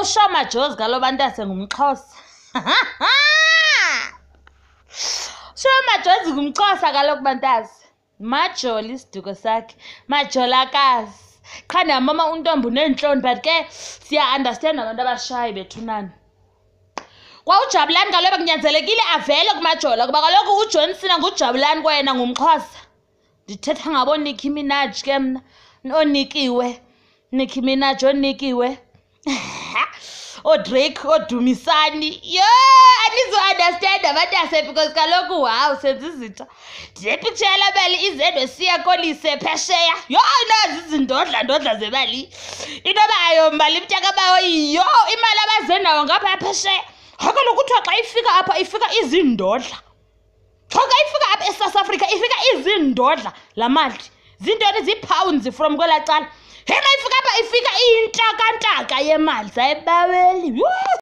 ushoma jozi kaloba ntase ngumxhosa shoma jozi ngumxhosa kaloku bantazi. Majoli isiduko sakhe majolakazi. Qha namama untombi uneentloni but ke siya-understand abantu abashayi bethunani kwawujabulani kaloba kunyanzelekile avele kumajola kuba kaloku ujohn cena ngujabulani kwena ngumxhosa? Ndithetha ngabo Nicki Minaj ke mna onikiwe Nicki Minaj onikiwe oDrake odumisani yho anizo-understand abantase because kaloku wow senza izinto ndinepicture yala mali? Izendwe siya kolise phesheya. Yho nazi izindodla ndodla zemali. Into yoba ayombali mntakabawo yho imali abazenayo ngapha phesheya. Hakaloku kuthiwa xa ifika apha ifika izindodla. Xa ifika apha eSouth Africa ifika izindodla laa mali. Zintoni zii-pounds from kwelaa cala. He xa ifika ifika intakantaka yemali sayibaweli